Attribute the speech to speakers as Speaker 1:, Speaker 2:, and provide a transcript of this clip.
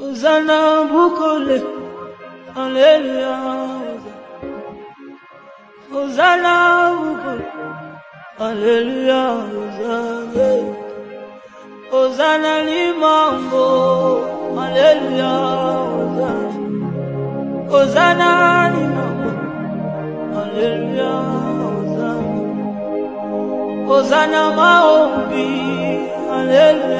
Speaker 1: Hosanna Bukole, Alleluia. Hosanna Bukole, Alleluia. Hosanna. Hosanna Limango, Alleluia. Hosanna. Hosanna Limango, Alleluia. Hosanna. Hosanna Maombi, Alleluia.